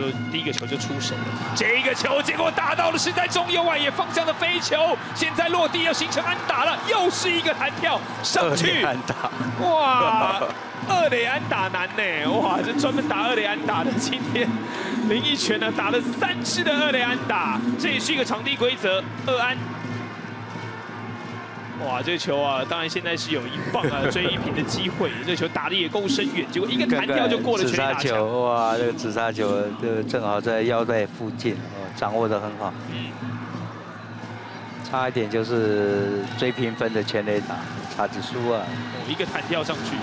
就第一个球就出手了。这个球结果打到的是在中右外野方向的飞球，现在落地要形成安打了，又是一个弹跳上去，安打，哇！二垒安打难呢，哇！这专门打二垒安打的，今天林奕泉呢打了三次的二垒安打，这也是一个场地规则，二安。哇，这球啊，当然现在是有一棒啊 追一平的机会，这球打的也够深远，结果一个弹跳就过了全垒打球，哇，这个直杀球，这正好在腰带附近，哦，掌握的很好，嗯，差一点就是追平分的全垒打，差子输啊，哦，一个弹跳上去。